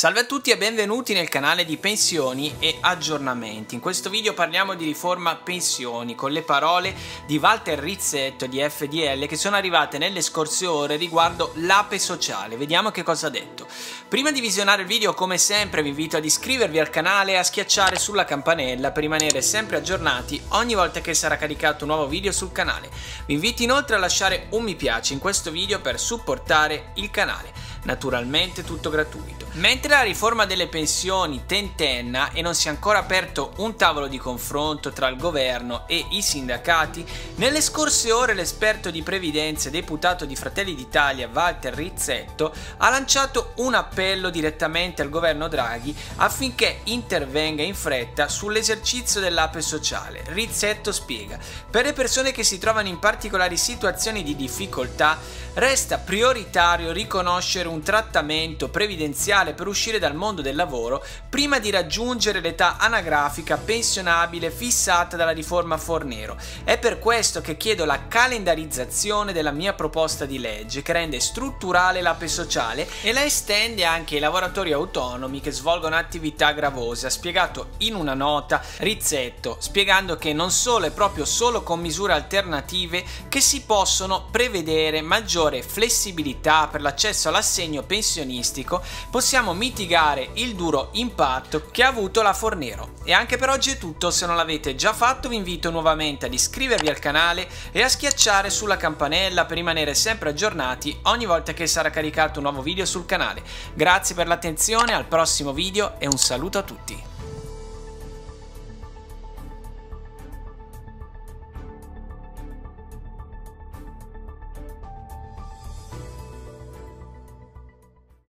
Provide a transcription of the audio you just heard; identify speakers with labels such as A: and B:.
A: Salve a tutti e benvenuti nel canale di pensioni e aggiornamenti. In questo video parliamo di riforma pensioni con le parole di Walter Rizzetto di FDL che sono arrivate nelle scorse ore riguardo l'ape sociale. Vediamo che cosa ha detto. Prima di visionare il video come sempre vi invito ad iscrivervi al canale e a schiacciare sulla campanella per rimanere sempre aggiornati ogni volta che sarà caricato un nuovo video sul canale. Vi invito inoltre a lasciare un mi piace in questo video per supportare il canale naturalmente tutto gratuito. Mentre la riforma delle pensioni tentenna e non si è ancora aperto un tavolo di confronto tra il governo e i sindacati, nelle scorse ore l'esperto di previdenza e deputato di Fratelli d'Italia Walter Rizzetto ha lanciato un appello direttamente al governo Draghi affinché intervenga in fretta sull'esercizio dell'ape sociale. Rizzetto spiega: Per le persone che si trovano in particolari situazioni di difficoltà resta prioritario riconoscere un trattamento previdenziale per uscire dal mondo del lavoro prima di raggiungere l'età anagrafica pensionabile fissata dalla riforma Fornero. È per questo che chiedo la calendarizzazione della mia proposta di legge che rende strutturale l'APE sociale e la estende anche ai lavoratori autonomi che svolgono attività gravose. Ha spiegato in una nota Rizzetto, spiegando che non solo è proprio solo con misure alternative che si possono prevedere maggiore flessibilità per l'accesso all'assegno assegno pensionistico possiamo mitigare il duro impatto che ha avuto la Fornero. E anche per oggi è tutto, se non l'avete già fatto vi invito nuovamente ad iscrivervi al canale e a schiacciare sulla campanella per rimanere sempre aggiornati ogni volta che sarà caricato un nuovo video sul canale. Grazie per l'attenzione, al prossimo video e un saluto a tutti.